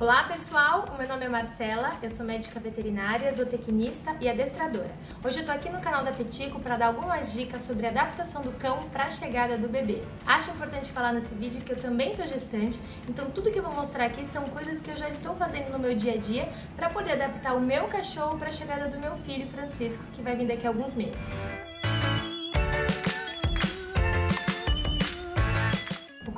Olá pessoal, o meu nome é Marcela, eu sou médica veterinária, zootecnista e adestradora. Hoje eu tô aqui no canal da Petico para dar algumas dicas sobre a adaptação do cão para a chegada do bebê. Acho importante falar nesse vídeo que eu também tô gestante, então tudo que eu vou mostrar aqui são coisas que eu já estou fazendo no meu dia a dia para poder adaptar o meu cachorro para a chegada do meu filho Francisco, que vai vir daqui a alguns meses.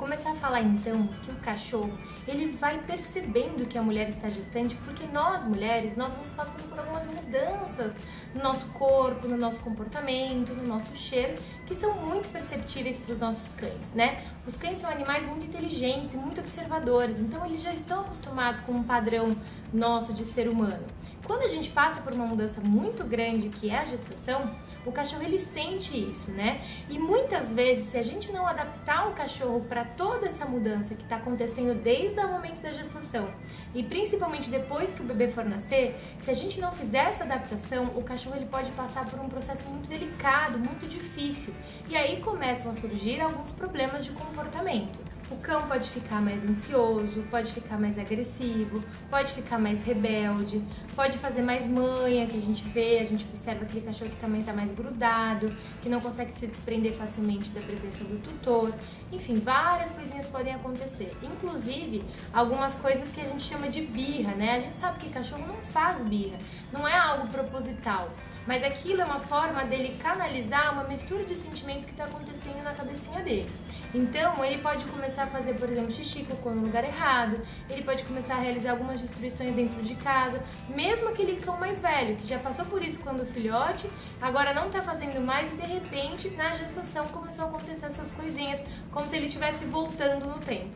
começar a falar então que o cachorro ele vai percebendo que a mulher está gestante porque nós mulheres nós vamos passando por algumas mudanças no nosso corpo, no nosso comportamento, no nosso cheiro que são muito perceptíveis para os nossos cães, né? Os cães são animais muito inteligentes e muito observadores, então eles já estão acostumados com um padrão nosso de ser humano. Quando a gente passa por uma mudança muito grande que é a gestação, o cachorro ele sente isso, né? E muitas vezes, se a gente não adaptar o cachorro para toda essa mudança que está acontecendo desde o momento da gestação e principalmente depois que o bebê for nascer, se a gente não fizer essa adaptação, o cachorro ele pode passar por um processo muito delicado, muito difícil. E aí começam a surgir alguns problemas de comportamento. O cão pode ficar mais ansioso, pode ficar mais agressivo, pode ficar mais rebelde, pode fazer mais manha, que a gente vê, a gente observa aquele cachorro que também está mais grudado, que não consegue se desprender facilmente da presença do tutor. Enfim, várias coisinhas podem acontecer. Inclusive, algumas coisas que a gente chama de birra, né? A gente sabe que cachorro não faz birra, não é algo proposital. Mas aquilo é uma forma dele canalizar uma mistura de sentimentos que está acontecendo na cabecinha dele. Então, ele pode começar a fazer, por exemplo, xixi cocô no lugar errado, ele pode começar a realizar algumas destruições dentro de casa, mesmo aquele cão mais velho, que já passou por isso quando filhote, agora não está fazendo mais e de repente, na gestação, começou a acontecer essas coisinhas, como se ele estivesse voltando no tempo.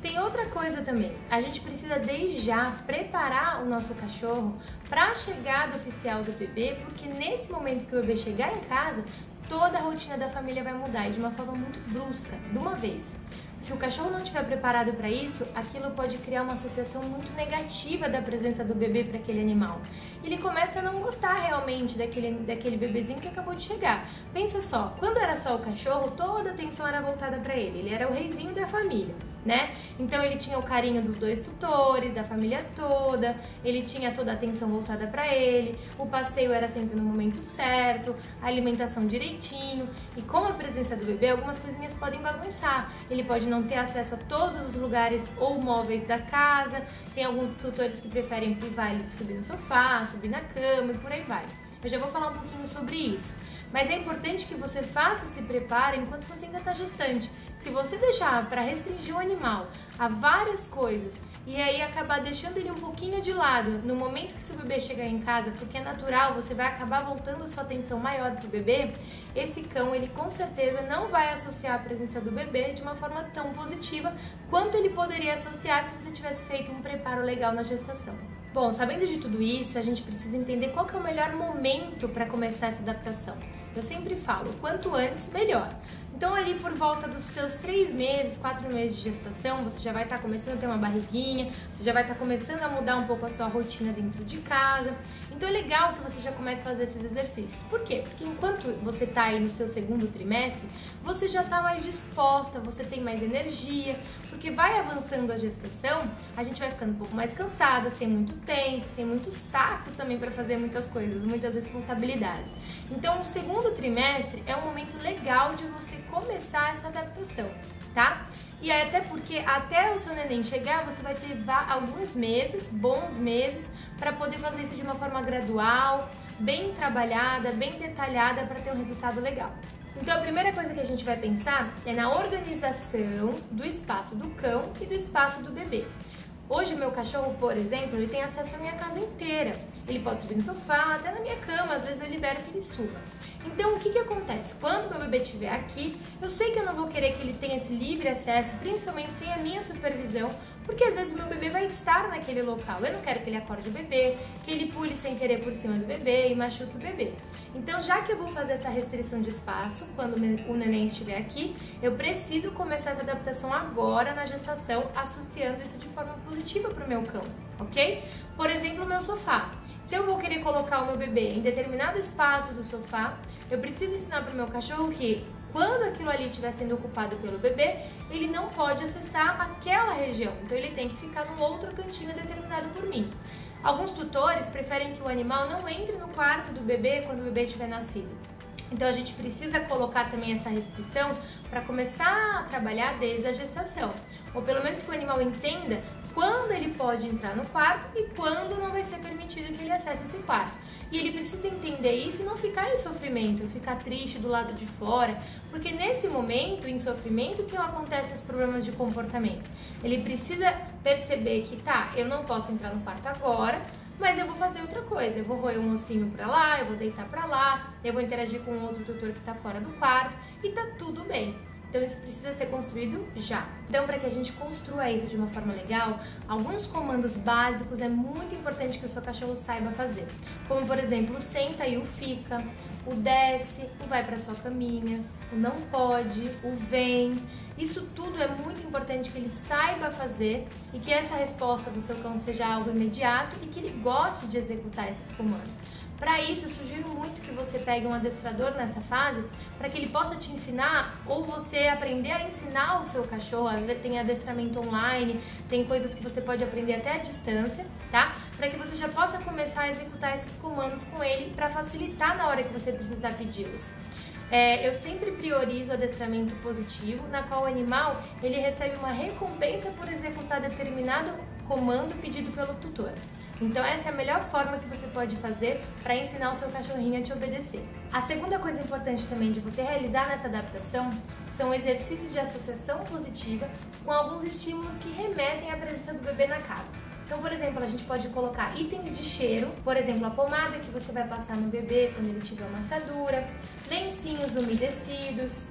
Tem outra coisa também, a gente precisa desde já preparar o nosso cachorro para a chegada oficial do bebê, porque nesse momento que o bebê chegar em casa, toda a rotina da família vai mudar e de uma forma muito brusca, de uma vez. Se o cachorro não estiver preparado para isso, aquilo pode criar uma associação muito negativa da presença do bebê para aquele animal. Ele começa a não gostar realmente daquele, daquele bebezinho que acabou de chegar. Pensa só, quando era só o cachorro, toda a atenção era voltada para ele. Ele era o reizinho da família né? Então ele tinha o carinho dos dois tutores, da família toda, ele tinha toda a atenção voltada para ele, o passeio era sempre no momento certo, a alimentação direitinho. E com a presença do bebê, algumas coisinhas podem bagunçar. Ele pode não ter acesso a todos os lugares ou móveis da casa. Tem alguns tutores que preferem privar ele de subir no sofá, subir na cama e por aí vai. Eu já vou falar um pouquinho sobre isso. Mas é importante que você faça esse preparo enquanto você ainda está gestante. Se você deixar para restringir o animal a várias coisas e aí acabar deixando ele um pouquinho de lado no momento que seu bebê chegar em casa, porque é natural, você vai acabar voltando sua atenção maior para o bebê, esse cão ele com certeza não vai associar a presença do bebê de uma forma tão positiva quanto ele poderia associar se você tivesse feito um preparo legal na gestação. Bom, sabendo de tudo isso, a gente precisa entender qual é o melhor momento para começar essa adaptação. Eu sempre falo, quanto antes, melhor. Então, ali por volta dos seus três meses, quatro meses de gestação, você já vai estar tá começando a ter uma barriguinha, você já vai estar tá começando a mudar um pouco a sua rotina dentro de casa. Então, é legal que você já comece a fazer esses exercícios. Por quê? Porque enquanto você está aí no seu segundo trimestre, você já está mais disposta, você tem mais energia, porque vai avançando a gestação, a gente vai ficando um pouco mais cansada, sem muito tempo, sem muito saco também para fazer muitas coisas, muitas responsabilidades. Então, o segundo trimestre é um momento legal de você começar essa adaptação, tá? E até porque até o seu neném chegar, você vai ter alguns meses, bons meses, para poder fazer isso de uma forma gradual, bem trabalhada, bem detalhada para ter um resultado legal. Então a primeira coisa que a gente vai pensar é na organização do espaço do cão e do espaço do bebê. Hoje, meu cachorro, por exemplo, ele tem acesso à minha casa inteira. Ele pode subir no sofá, até na minha cama, às vezes eu libero que ele suba. Então, o que, que acontece? Quando meu bebê estiver aqui, eu sei que eu não vou querer que ele tenha esse livre acesso, principalmente sem a minha supervisão, porque às vezes meu bebê vai estar naquele local. Eu não quero que ele acorde o bebê, que ele pule sem querer por cima do bebê e machuque o bebê. Então, já que eu vou fazer essa restrição de espaço quando o neném estiver aqui, eu preciso começar essa adaptação agora na gestação, associando isso de forma positiva para o meu cão, ok? Por exemplo, o meu sofá. Se eu vou querer colocar o meu bebê em determinado espaço do sofá, eu preciso ensinar para o meu cachorro que Quando aquilo ali estiver sendo ocupado pelo bebê, ele não pode acessar aquela região, então ele tem que ficar num outro cantinho determinado por mim. Alguns tutores preferem que o animal não entre no quarto do bebê quando o bebê estiver nascido. Então a gente precisa colocar também essa restrição para começar a trabalhar desde a gestação, ou pelo menos que o animal entenda quando ele pode entrar no quarto e quando não vai ser permitido que ele acesse esse quarto. E ele precisa entender isso e não ficar em sofrimento, ficar triste do lado de fora, porque nesse momento, em sofrimento, que acontecem os problemas de comportamento. Ele precisa perceber que, tá, eu não posso entrar no quarto agora, mas eu vou fazer outra coisa. Eu vou roer um ossinho pra lá, eu vou deitar pra lá, eu vou interagir com outro tutor que tá fora do quarto e tá tudo bem. Então isso precisa ser construído já. Então para que a gente construa isso de uma forma legal, alguns comandos básicos é muito importante que o seu cachorro saiba fazer. Como por exemplo, o senta e o fica, o desce, o vai para sua caminha, o não pode, o vem. Isso tudo é muito importante que ele saiba fazer e que essa resposta do seu cão seja algo imediato e que ele goste de executar esses comandos. Para isso, eu sugiro muito que você pegue um adestrador nessa fase para que ele possa te ensinar ou você aprender a ensinar o seu cachorro. Às vezes tem adestramento online, tem coisas que você pode aprender até à distância, tá? Para que você já possa começar a executar esses comandos com ele para facilitar na hora que você precisar pedi-los. É, eu sempre priorizo o adestramento positivo, na qual o animal ele recebe uma recompensa por executar determinado comando pedido pelo tutor. Então essa é a melhor forma que você pode fazer para ensinar o seu cachorrinho a te obedecer. A segunda coisa importante também de você realizar nessa adaptação são exercícios de associação positiva com alguns estímulos que remetem à presença do bebê na casa. Então, por exemplo, a gente pode colocar itens de cheiro, por exemplo, a pomada que você vai passar no bebê quando ele tiver uma assadura, lencinhos umedecidos,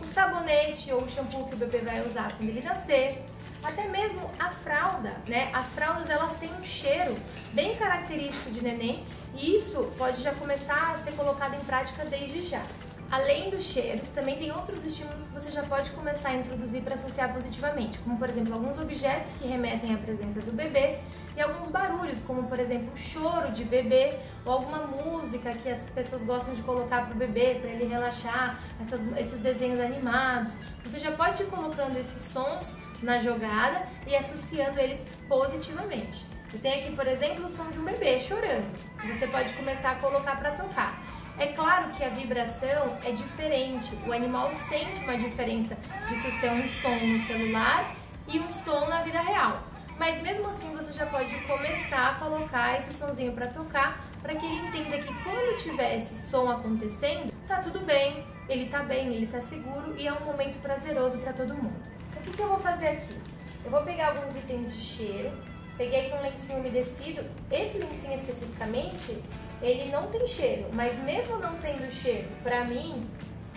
o sabonete ou o shampoo que o bebê vai usar quando ele nascer, até mesmo a fralda, né? As fraldas elas têm um cheiro bem característico de neném e isso pode já começar a ser colocado em prática desde já. Além dos cheiros, também tem outros estímulos que você já pode começar a introduzir para associar positivamente, como por exemplo alguns objetos que remetem à presença do bebê e alguns barulhos, como por exemplo o choro de bebê ou alguma música que as pessoas gostam de colocar para o bebê para ele relaxar, essas, esses desenhos animados. Você já pode ir colocando esses sons na jogada e associando eles positivamente. Eu tenho aqui, por exemplo, o som de um bebê chorando. Você pode começar a colocar para tocar. É claro que a vibração é diferente, o animal sente uma diferença de se ser um som no celular e um som na vida real. Mas mesmo assim você já pode começar a colocar esse sonzinho para tocar, para que ele entenda que quando tiver esse som acontecendo, tá tudo bem, ele tá bem, ele tá seguro e é um momento prazeroso para todo mundo. O que, que eu vou fazer aqui? Eu vou pegar alguns itens de cheiro, peguei aqui um lencinho umedecido, esse lencinho especificamente, ele não tem cheiro, mas mesmo não tendo cheiro, pra mim,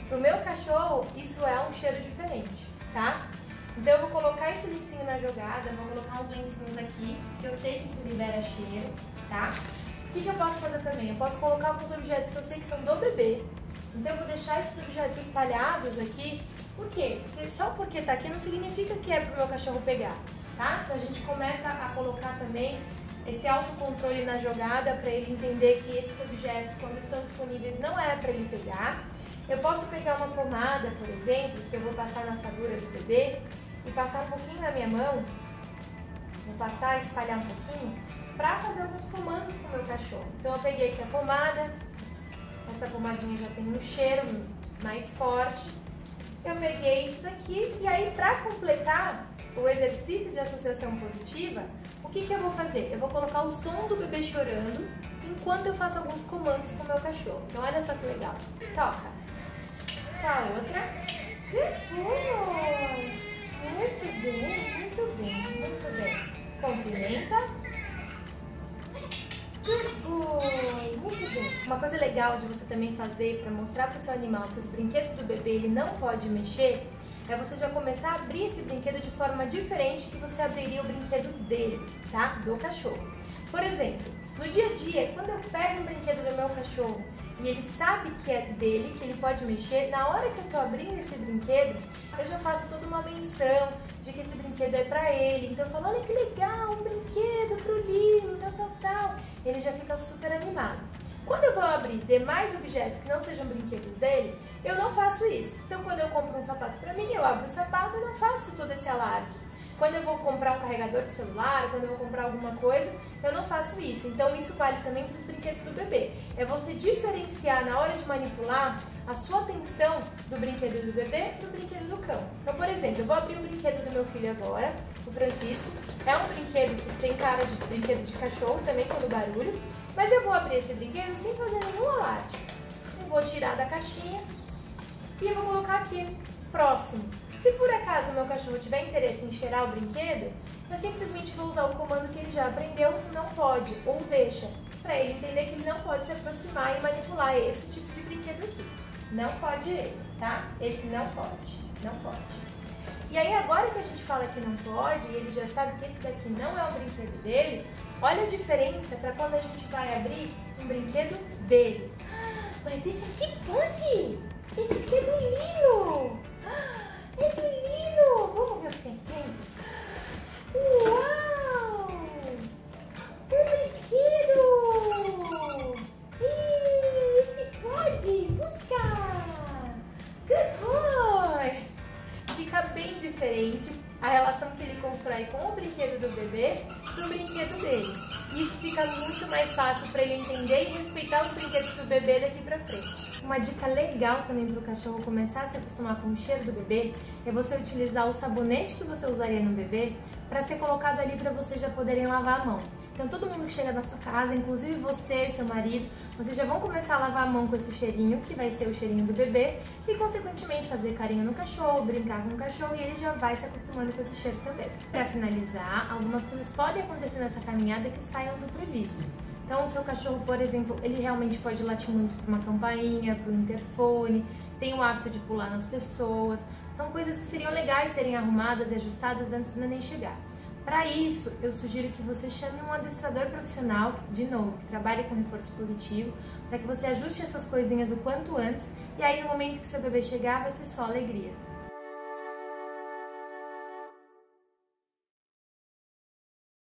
pro meu cachorro, isso é um cheiro diferente, tá? Então eu vou colocar esse lencinho na jogada, vou colocar uns lencinhos aqui, que eu sei que isso libera cheiro, tá? O que, que eu posso fazer também? Eu posso colocar alguns objetos que eu sei que são do bebê, então eu vou deixar esses objetos espalhados aqui por quê? Porque só porque tá aqui não significa que é pro meu cachorro pegar, tá? Então a gente começa a colocar também esse autocontrole na jogada para ele entender que esses objetos, quando estão disponíveis, não é para ele pegar. Eu posso pegar uma pomada, por exemplo, que eu vou passar na assadura do bebê e passar um pouquinho na minha mão, vou passar, espalhar um pouquinho, para fazer alguns comandos com o meu cachorro. Então eu peguei aqui a pomada, essa pomadinha já tem um cheiro mais forte, eu peguei isso daqui e aí para completar o exercício de associação positiva, o que, que eu vou fazer? Eu vou colocar o som do bebê chorando enquanto eu faço alguns comandos com o meu cachorro. Então olha só que legal. Toca. Tá outra. Depois. Uma coisa legal de você também fazer para mostrar para o seu animal que os brinquedos do bebê ele não pode mexer é você já começar a abrir esse brinquedo de forma diferente que você abriria o brinquedo dele, tá? Do cachorro. Por exemplo, no dia a dia, quando eu pego um brinquedo do meu cachorro e ele sabe que é dele, que ele pode mexer, na hora que eu tô abrindo esse brinquedo, eu já faço toda uma menção de que esse brinquedo é para ele. Então eu falo, olha que legal, um brinquedo pro Lino, tal, tal, tal. Ele já fica super animado. Quando eu vou abrir demais objetos que não sejam brinquedos dele, eu não faço isso. Então, quando eu compro um sapato para mim, eu abro o sapato e não faço todo esse alarde. Quando eu vou comprar um carregador de celular, quando eu vou comprar alguma coisa, eu não faço isso. Então, isso vale também para os brinquedos do bebê. É você diferenciar na hora de manipular a sua atenção do brinquedo do bebê do brinquedo do cão. Então, por exemplo, eu vou abrir o brinquedo do meu filho agora, o Francisco. É um brinquedo que tem cara de brinquedo de cachorro, também com barulho. Mas eu vou abrir esse brinquedo sem fazer nenhum alarde. Eu vou tirar da caixinha e eu vou colocar aqui, próximo. Se por acaso o meu cachorro tiver interesse em cheirar o brinquedo, eu simplesmente vou usar o comando que ele já aprendeu, não pode, ou deixa, para ele entender que ele não pode se aproximar e manipular esse tipo de brinquedo aqui. Não pode esse, tá? Esse não pode, não pode. E aí agora que a gente fala que não pode, e ele já sabe que esse daqui não é o brinquedo dele, olha a diferença para quando a gente vai abrir um brinquedo dele. Mas esse aqui pode! Esse aqui é do Lilo! É que lindo! Vamos ver o que tem aqui. Uau! Diferente a relação que ele constrói com o brinquedo do bebê pro brinquedo dele. Isso fica muito mais fácil para ele entender e respeitar os brinquedos do bebê daqui para frente. Uma dica legal também para o cachorro começar a se acostumar com o cheiro do bebê é você utilizar o sabonete que você usaria no bebê para ser colocado ali para vocês já poderem lavar a mão. Então todo mundo que chega na sua casa, inclusive você, seu marido, vocês já vão começar a lavar a mão com esse cheirinho, que vai ser o cheirinho do bebê, e consequentemente fazer carinho no cachorro, brincar com o cachorro, e ele já vai se acostumando com esse cheiro também. Para finalizar, algumas coisas podem acontecer nessa caminhada que saiam do previsto. Então, o seu cachorro, por exemplo, ele realmente pode latir muito para uma campainha, para o interfone, tem o hábito de pular nas pessoas. São coisas que seriam legais serem arrumadas e ajustadas antes do neném chegar. Para isso, eu sugiro que você chame um adestrador profissional, de novo, que trabalhe com reforço positivo, para que você ajuste essas coisinhas o quanto antes e aí no momento que seu bebê chegar vai ser só alegria.